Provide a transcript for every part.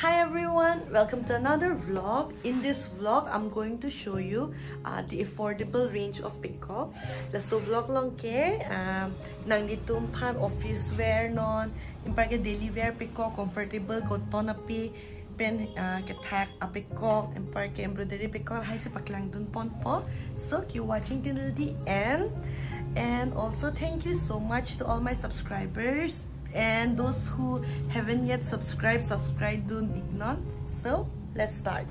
Hi everyone, welcome to another vlog. In this vlog, I'm going to show you uh, the affordable range of peacock. Laso vlog long ke um, nang ditum pan office wear non, impar ke daily wear peacock comfortable cotton api pen uh, ke tag a peacock impar ke embroidery peacock hai se paklang dun pon po. So keep watching till the end. And also thank you so much to all my subscribers and those who haven't yet subscribed subscribe do ignore so let's start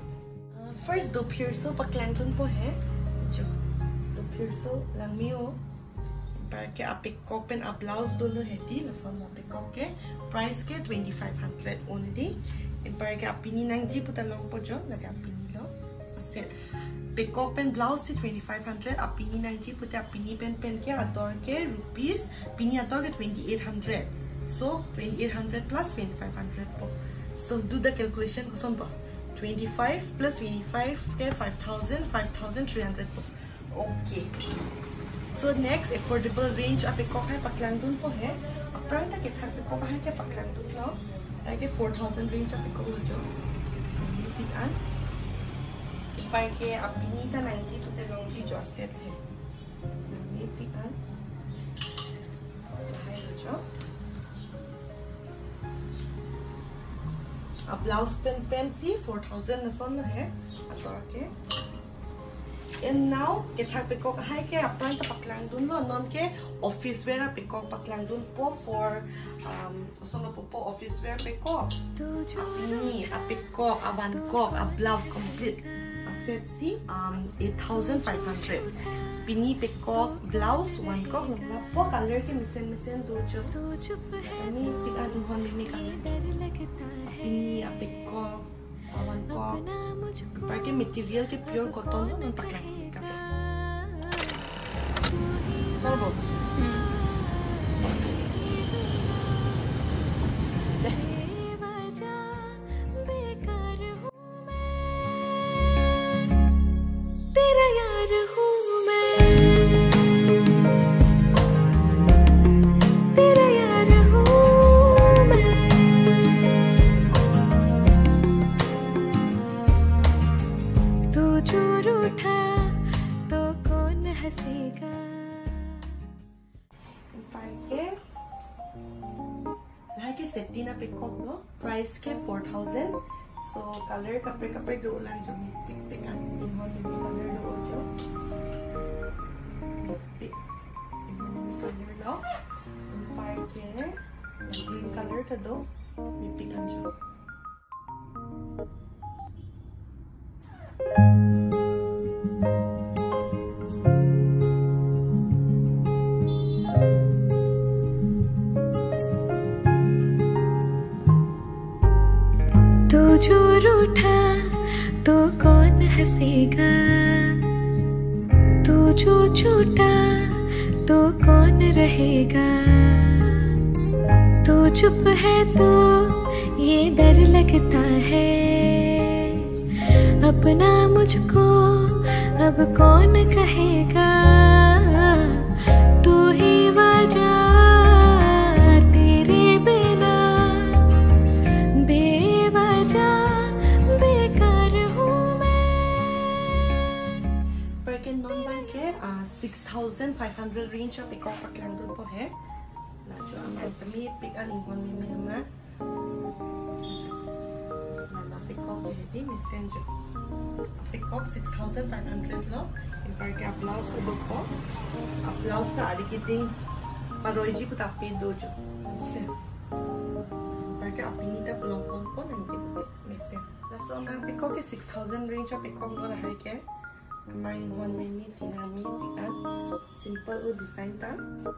uh, first do pierso paklang dun po he jo do pierso lang mio para ke a peacock pen a blouse no heti la son mo peacock ke price ke 2500 only in para ke a pini nang ji puta long po jo la ka pini lo set peacock pen blouse se 2500 a pini nang ji puta pini pen pen ke ador ke rupees pini ador ke 2800 So 2800 plus 2500 po. So do the calculation ko son po. 25 plus 25 ke 5000 5300 po. Okay. So next affordable range ape ko kay paklang dun po he. Aprang ta kita ape ko kay ke paklang dun no. Ay ke 4000 range ape ko jo. Pitan. Pai ke apinita 90 pute long ji jo set he. Pitan. Hai jo. अब blouse pin सी four thousand नसन है ator ke and now ke thak pe ko hai ke apran ta paklang dun lo non ke office wear pe ko paklang dun po for um so no po po office wear pe ko ni a pe ko a ban ko a blouse complete a set si um 8500 pini pe ko blouse one ko na po color ke misen misen do jo ni pik an hon mi color ini apik ko awan ko pakai material ke pure cotton no non pakai buhay ka. Parke. Lahat ke safety na pick up, no? Price ke 4,000. So, color kapre-kapre do lang jo. Pick-pick ang ingon yung color do jo. Pick. Ingon yung color no? Parke. Green color ka do. Pick ang jo. कौन हंसेगा? तू जो छूटा तो कौन रहेगा? तू चुप है तो ये डर लगता है। अपना मुझको अब कौन कहेगा? thousand five hundred range of pick up paklang dun po he na jo ang tami pick an ingon mi mi ma na na pick up he di mi send jo pick up 6500 lo in par ke blouse do po a blouse ta ali kiting paroi ji puta pe do jo se par ke apinita blong pon po nang ji mi se la so ma pick up ke One minute. Ah. Simple design ta. No.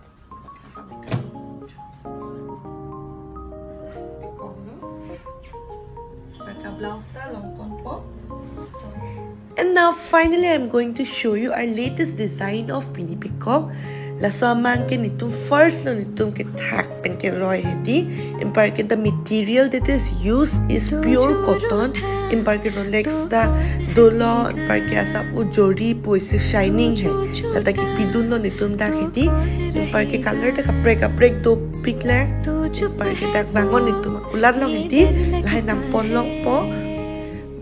Naka blouse ta long. And now finally I'm going to show you our latest design of mini peacock. la so amang ke ni tu first lo ni tu ke tak pen ke roi he di ke the material that is used is pure cotton. In ke rolex da dolo in ke asap u jori po shining he la ki pidun lo ni tu da he di ke color da kapre kapre to pikla in ke tak bangon ni tu makulat lo he di la nam pon lo po.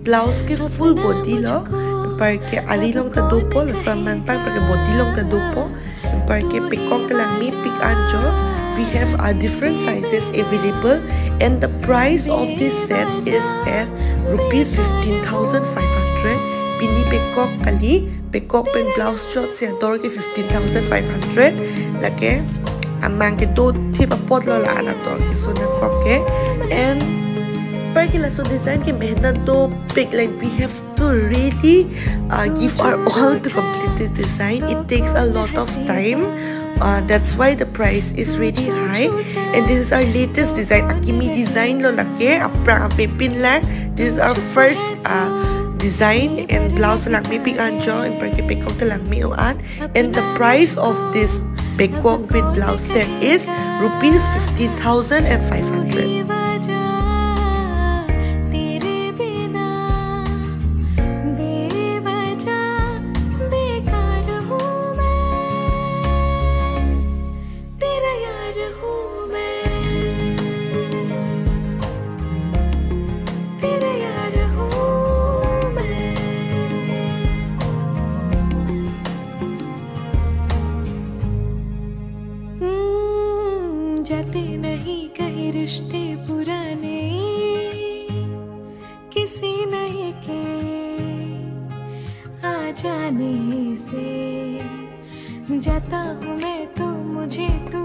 Blouse ke full body lo. In par ke alilong ta dupo la so amang pa in ke body long ta dupo perché peacock lang pick anjo we have a different sizes available and the price of this set is at rupees 15500 pini peacock kali peacock pen blouse shot se ador ke 15500 lake amang ke do tip a pot lo la na dor ke so na koke and पर के लसो design की मेहनत तो big like we have to really uh, give our all to complete this design it takes a lot of time uh, that's why the price is really high and this is our latest design akimi design lo lake apra vepin lang this is our first uh, design and blouse lang mi big anjo and perke peacock lang mi an and the price of this peacock with blouse set is rupees 15500 जाता हूँ मैं तो मुझे तू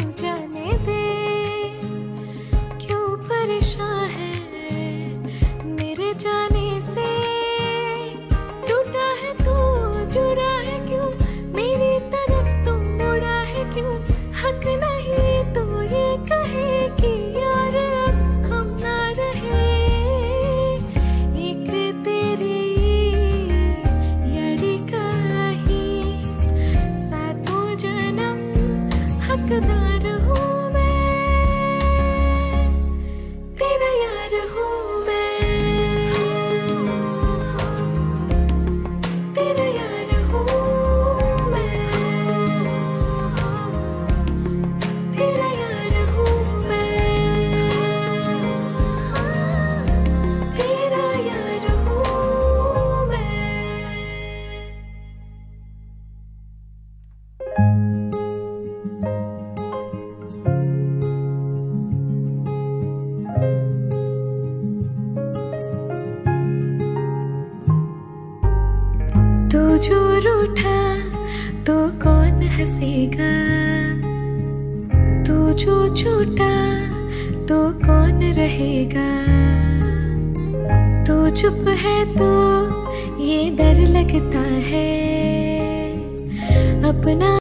the हंसेगा तू जो छूटा तो कौन रहेगा? तू चुप है तो ये डर लगता है। अपना